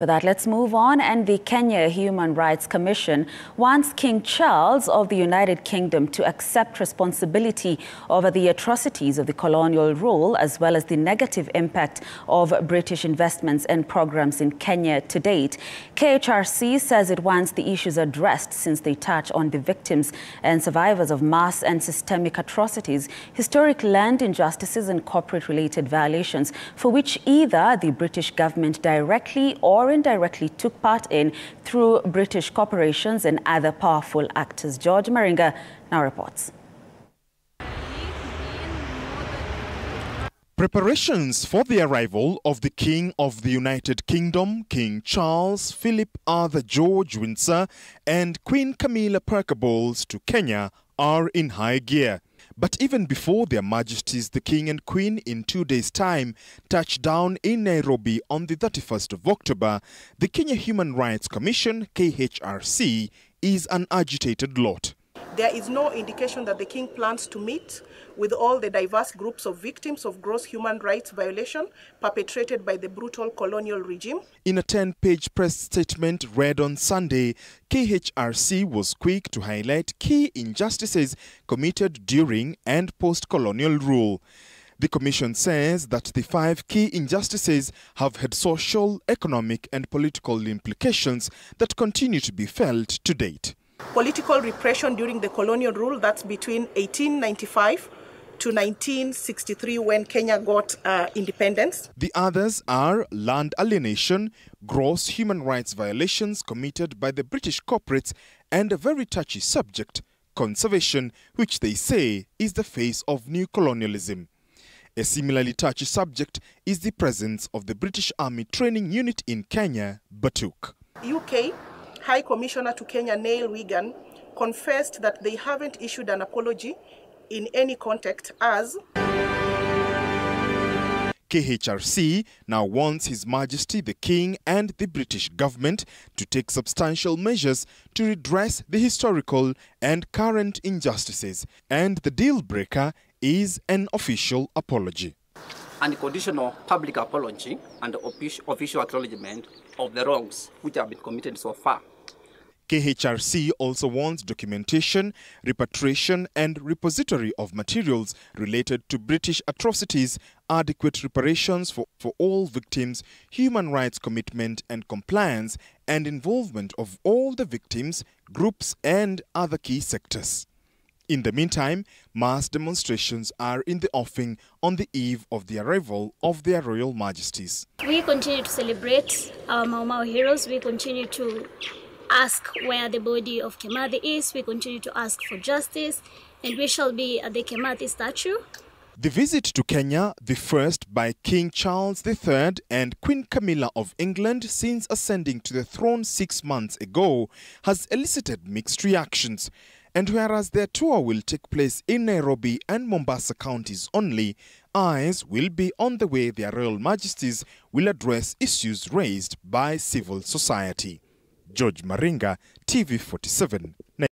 For that, let's move on. And the Kenya Human Rights Commission wants King Charles of the United Kingdom to accept responsibility over the atrocities of the colonial rule, as well as the negative impact of British investments and programs in Kenya to date. KHRC says it wants the issues addressed since they touch on the victims and survivors of mass and systemic atrocities, historic land injustices, and corporate related violations, for which either the British government directly or indirectly took part in through British corporations and other powerful actors. George Maringa now reports. Preparations for the arrival of the King of the United Kingdom, King Charles Philip Arthur George Windsor, and Queen Camilla Parker Bowles to Kenya are in high gear. But even before their majesties, the King and Queen, in two days' time, touch down in Nairobi on the 31st of October, the Kenya Human Rights Commission, KHRC, is an agitated lot. There is no indication that the king plans to meet with all the diverse groups of victims of gross human rights violation perpetrated by the brutal colonial regime. In a 10-page press statement read on Sunday, KHRC was quick to highlight key injustices committed during and post-colonial rule. The Commission says that the five key injustices have had social, economic and political implications that continue to be felt to date political repression during the colonial rule, that's between 1895 to 1963 when Kenya got uh, independence. The others are land alienation, gross human rights violations committed by the British corporates, and a very touchy subject, conservation, which they say is the face of new colonialism. A similarly touchy subject is the presence of the British Army Training Unit in Kenya, Batuk. UK High Commissioner to Kenya, Neil Wigan, confessed that they haven't issued an apology in any context as KHRC now wants His Majesty the King and the British government to take substantial measures to redress the historical and current injustices, and the deal breaker is an official apology. Unconditional public apology and official acknowledgement of the wrongs which have been committed so far. KHRC also wants documentation, repatriation and repository of materials related to British atrocities, adequate reparations for, for all victims, human rights commitment and compliance, and involvement of all the victims, groups and other key sectors. In the meantime, mass demonstrations are in the offing on the eve of the arrival of their Royal Majesties. We continue to celebrate our Mau Mau heroes. We continue to ask where the body of Kimathi is. We continue to ask for justice, and we shall be at the Kimathi statue. The visit to Kenya, the first by King Charles III and Queen Camilla of England since ascending to the throne six months ago, has elicited mixed reactions. And whereas their tour will take place in Nairobi and Mombasa counties only, eyes will be on the way their Royal Majesties will address issues raised by civil society. George Maringa, TV47.